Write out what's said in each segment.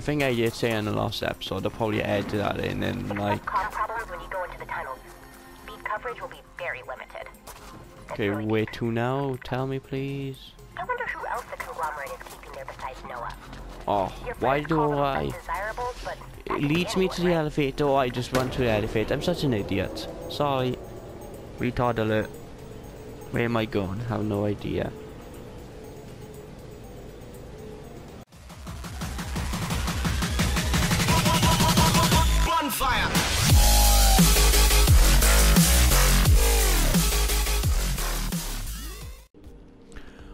I think I did say in the last episode, I'll probably add that in and then like... Expect car problems when you go into the tunnels. Speed coverage will be very limited. That's Okay, where to now? Tell me please. I wonder who else the conglomerate is keeping there besides Noah. Oh, why do I... It that could be leads me to the elevator or I just run to the elevator. I'm such an idiot. Sorry. Retard alert. Where am I going? I Have no idea.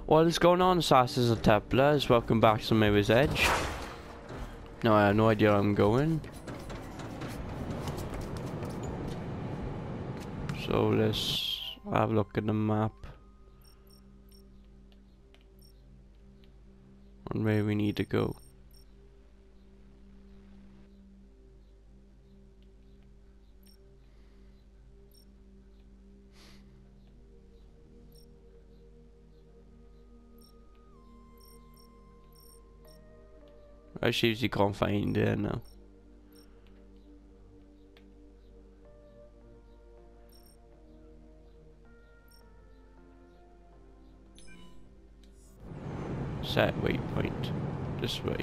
What is going on, Assassins and Templars? Welcome back to Mirror's Edge. No, I have no idea where I'm going. So let's have a look at the map. On where we need to go. Oh, I seriously can't find it now. Set waypoint. This way.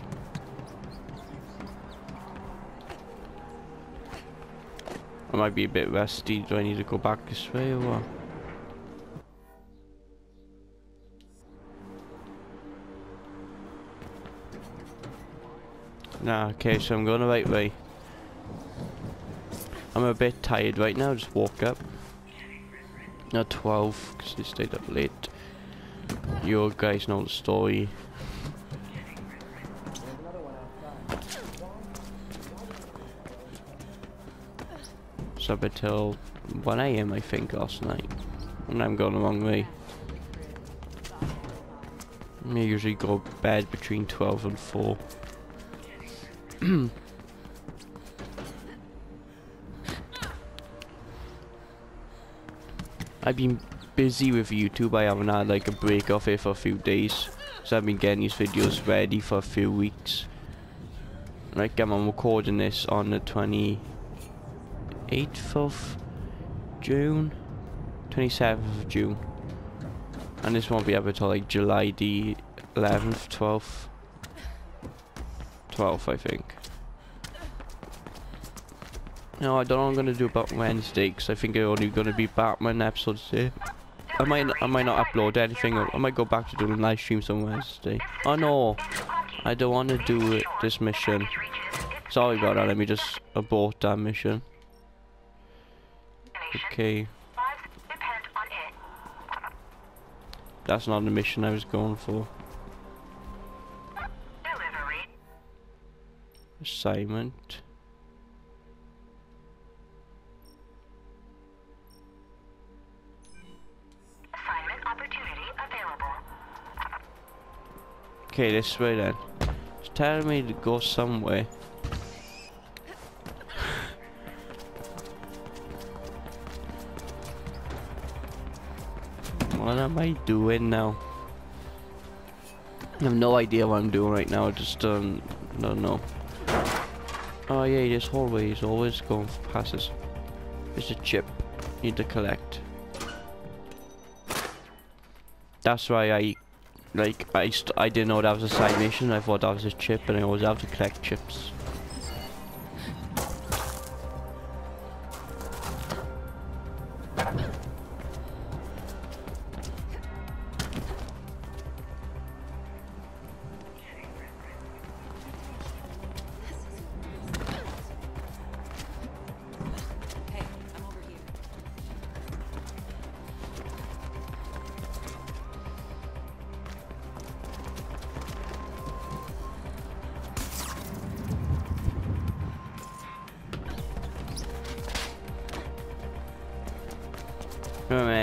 I might be a bit rusty. Do I need to go back this way or what? Nah, okay, so I'm going the right way. I'm a bit tired right now, just woke up. At 12, because I stayed up late. You guys know the story. So up until 1am I think last night. And I'm going the wrong way. I usually go to bed between 12 and 4. I've been busy with YouTube. I haven't had like a break off it for a few days. So I've been getting these videos ready for a few weeks. Like I'm recording this on the 28th of June. 27th of June. And this won't be up until like July the 11th, 12th. 12th I think. No, I don't know what I'm gonna do about Wednesday because I think I'm only gonna be Batman episodes there. I might I might not upload anything. I might go back to doing live streams on Wednesday. Oh no, I don't want to do it, this mission. Sorry about that. Let me just abort that mission. Okay, that's not the mission I was going for. Assignment. Assignment opportunity available. Okay, this way then. It's telling me to go somewhere. What am I doing now? I have no idea what I'm doing right now. I just um, don't know. Oh yeah, this hallway is always going past us. It's a chip. Need to collect. That's why I like, I, I didn't know that was a side mission, I thought that was a chip, and I always have to collect chips.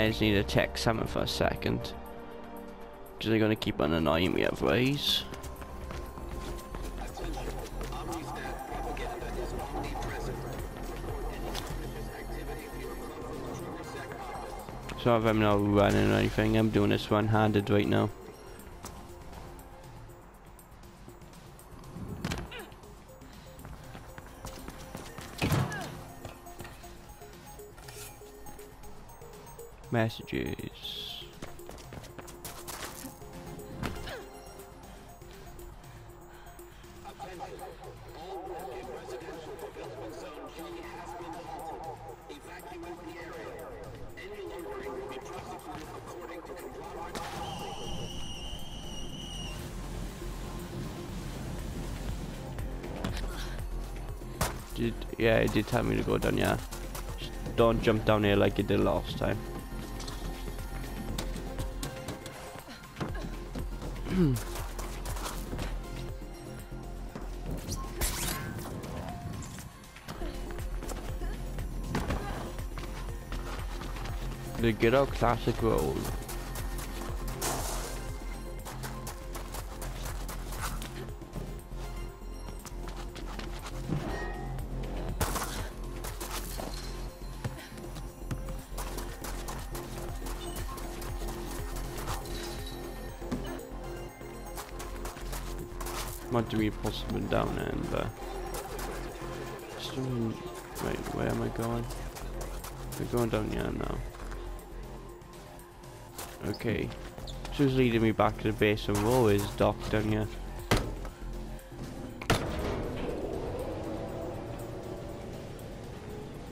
I just need to check something for a second. Because they're gonna keep on annoying me otherwise. So if I'm not running or anything, I'm doing this one-handed right now. Messages. Did yeah, it did tell me to go down. Yeah, Just don't jump down here like you did last time. The old classic roll. Be possible down there and uh, just doing- wait, where am I going? We're going down here now. Okay. Just leading me back to the base and we're always docked down here.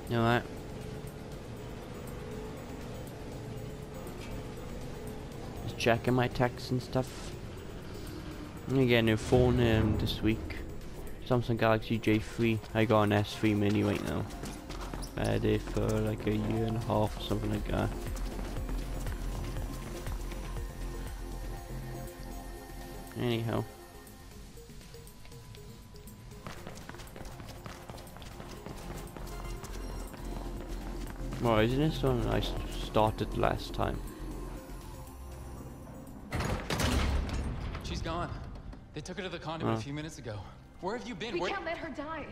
You know Alright. Just checking my texts and stuff. I'm gonna get a new phone um, this week. Samsung Galaxy J3. I got an S3 mini right now. I had it for like a year and a half or something like that. Anyhow. Well, isn't this one I started last time? They took her to the conduit Oh. a few minutes ago. Where have you been? We Where? can't let her die.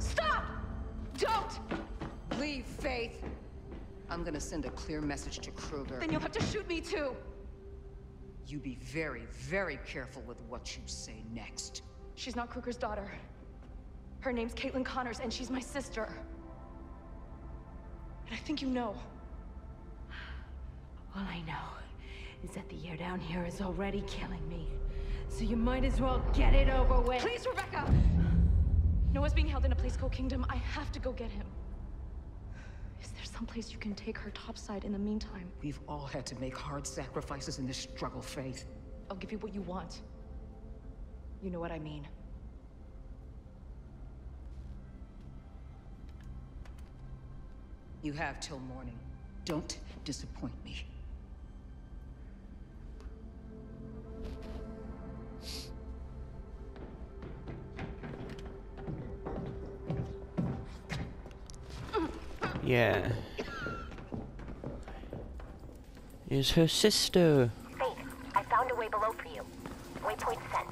Stop! Don't! Leave, Faith. I'm gonna send a clear message to Kruger. Then you'll have to shoot me too. You be very, very careful with what you say next. She's not Kruger's daughter. Her name's Caitlyn Connors, and she's my sister. And I think you know. All I know is that the air down here is already killing me. So you might as well get it over with. Please, Rebecca! Noah's being held in a place called Kingdom. I have to go get him. Is there some place you can take her topside in the meantime? We've all had to make hard sacrifices in this struggle, Faith. I'll give you what you want. You know what I mean. You have till morning. Don't disappoint me. Yeah. Is her sister. Faith, I found a way below for you. Waypoint sent.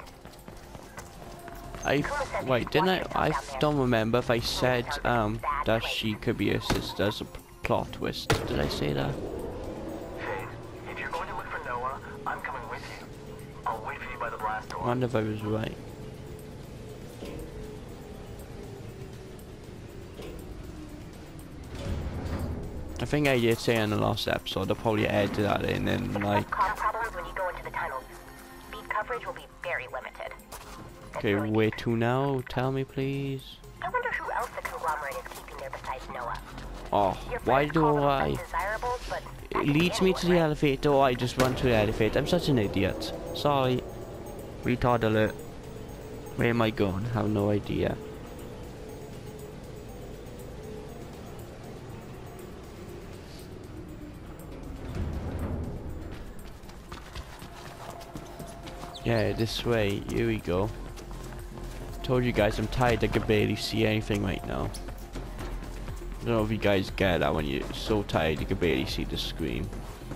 I wait, didn't I? I don't remember if I said um that she could be her sister as a plot twist. Did I say that? If you're going to look for Noah, I'm coming with you. I'll wait for you by the blast I door. wonder if I was right. I think I did say in the last episode. I'll probably add to that in and then like. Expect comm problems when you go into the tunnels. Speed coverage will be very limited. It's Okay, where to now? Tell me, please. I wonder who else the conglomerate is keeping there besides Noah. Oh, why do I? It leads me to the elevator, or I just run to the elevator. I'm such an idiot. Sorry. Retard alert. Where am I going? I Have no idea. Yeah, this way. Here we go. Told you guys I'm tired. I can barely see anything right now. I don't know if you guys get that when you're so tired you can barely see the screen.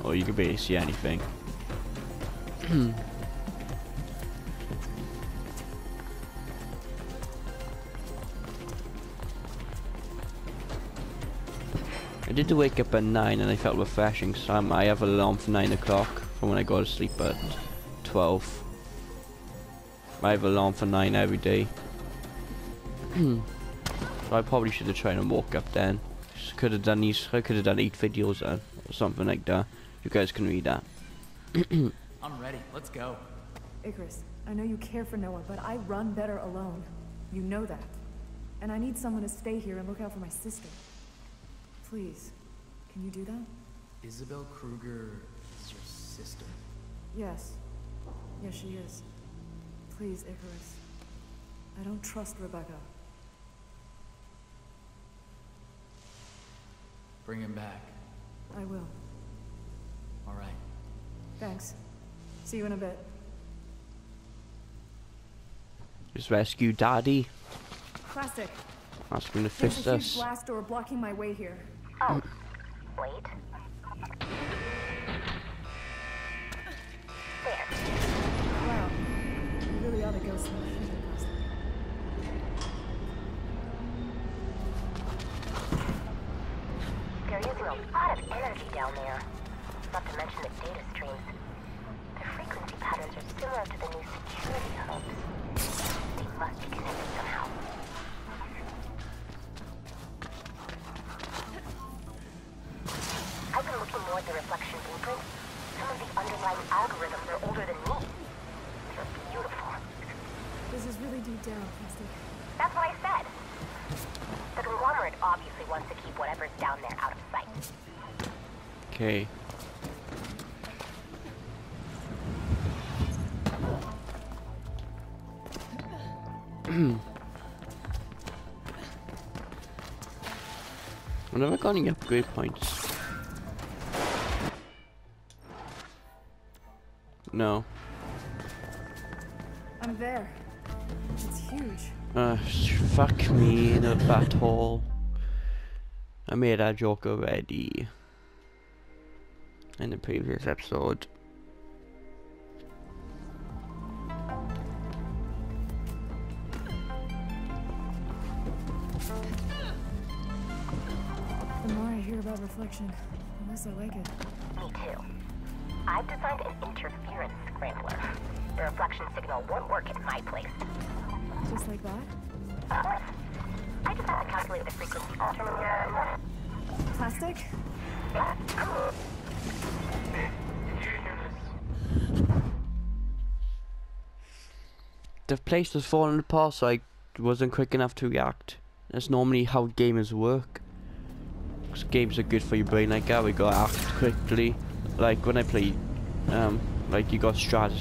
Or you can barely see anything. I did wake up at 9 and I felt refreshing so I'm, I have an alarm for 9 o'clock from when I go to sleep at 12. I have a alarm for 9 every day. so I probably should have tried and walk up then. Could have done these, I could have done 8 videos then, or something like that. You guys can read that. I'm ready. Let's go. Icarus, I know you care for Noah, but I run better alone. You know that. And I need someone to stay here and look out for my sister. Please, can you do that? Isabel Kruger is your sister. Yes. Yes, she is. Please, Icarus. I don't trust Rebecca. Bring him back. I will. All right. Thanks. See you in a bit. Just rescue Daddy. Plastic. Ask him to There's fist a huge us. blast door blocking my way here. Oh, mm. wait. There. Wow. You really ought to go some a lot of energy down there. Not to mention the data streams. The frequency patterns are similar to the new security hubs. They must be connected somehow. I've been looking more at the reflection blueprints. Some of the underlying algorithms are older than me. They're beautiful. This is really deep down, Plastic. That's what I said. The conglomerate obviously wants to keep whatever's down there out of sight. Okay. I never got any upgrade points. No. I'm there. It's huge. Uh, fuck me in a battle. I made that joke already. In the previous episode. The more I hear about reflection, the less I like it. Me too. I've designed an interference scrambler. The reflection signal won't work at my place. Just like that? Of course. I just have to calculate the frequency pattern and... Plastic? The place was falling apart so I wasn't quick enough to react. That's normally how gamers work. 'Cause games are good for your brain like that, we gotta act quickly. Like when I play, um, like you got strat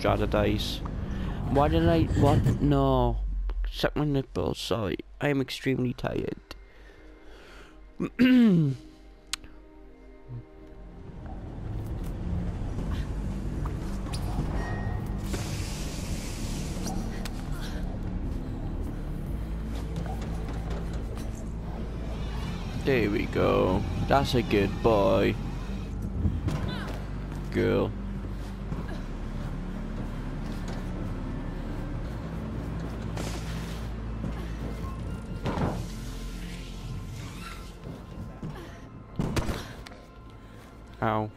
strategize. Why did I, what, no. Suck my nipples, sorry. I am extremely tired. There we go. That's a good boy. Girl. Ow.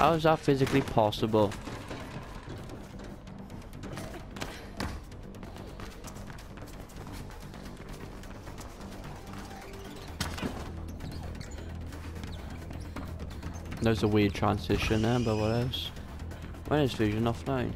How is that physically possible? There's a weird transition there, but what else? When is Vision offline?